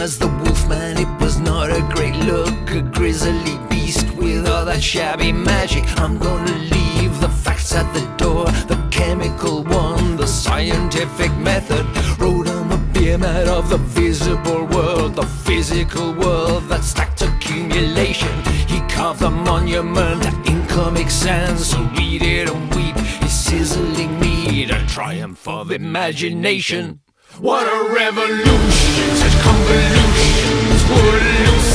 as the wolfman. It was not a great look, a grizzly beast With all that shabby magic. I'm gonna leave the facts at the door. The chemical one, the scientific method. Wrote on the pyramid of the visible world The physical world that stacked accumulation. He carved a monument in comic sans So read it and weep, it's sizzling meat A triumph of imagination. What a revolution! Such convolutions would loosen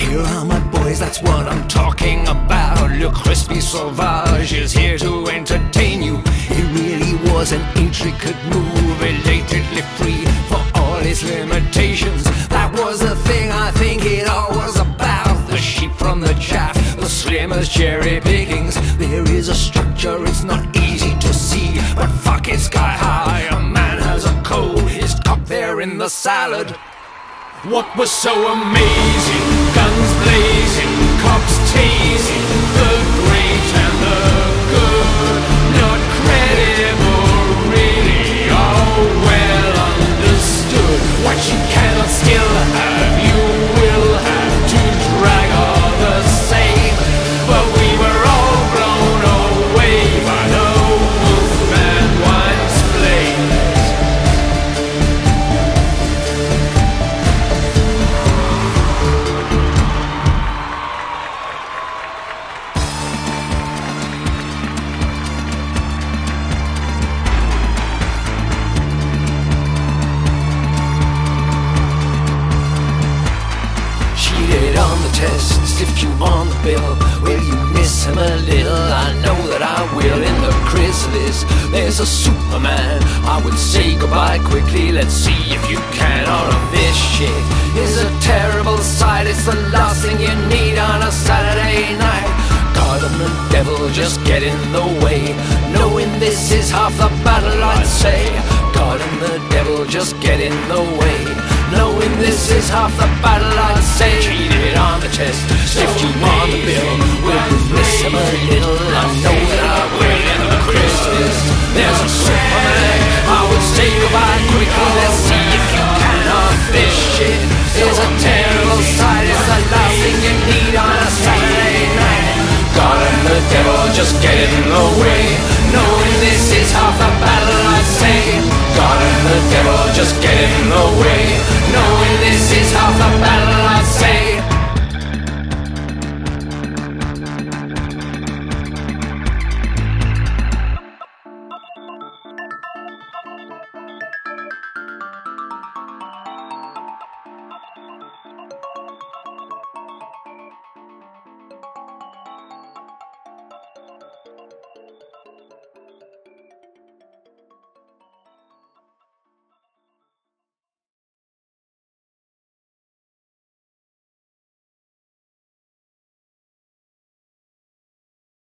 Here are my boys, that's what I'm talking about. Le Crispy Sauvage is here to entertain you. It really was an intricate move, relatedly free for all its limitations. That was the thing I think it all was about. The sheep from the chaff, the slim as cherry pickings. There is a structure, it's not easy to see, but fuck it, sky high. A man has a code, his cock there in the salad. What was so amazing? Guns blazing, the you on the bill. Will you miss him a little? I know that I will. In the chrysalis, there's a Superman. I would say goodbye quickly. Let's see if you can. All of this shit is a terrible sight. It's the last thing you need on a Saturday night. God and the devil just get in the way. Knowing this is half the battle, I'd say. God and the devil just get in the way. Knowing this is half the battle, I'd say. it on the test, stiffed you on the bill. You miss him a little? I know that I will in the chrysalis. There's a Superman. I would say goodbye quickly. Let's see if you can on this shit. Is a terrible sight. It's the last thing you need on a Saturday night. God and the devil just get in the way. Knowing this is half the battle, I'd say. God and the devil just get in.